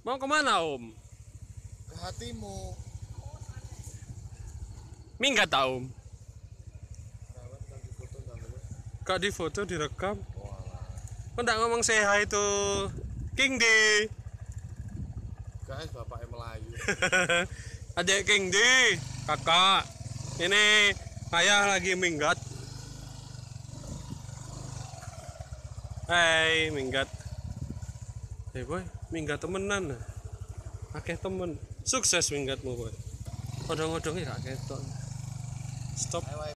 Mau ke mana om? Ke hatimu. Minggat tak om? Kan? Kak di foto direkam. Kok nggak ngomong hi to King D? Guys, bapaknya Melayu. Adik King D, kakak. Ini ayah lagi minggat. Hai, minggat. Hei boy, minggat temenan. Akeh temen. Sukses minggatmu boy. Odong-odongnya gak ketok. Stop.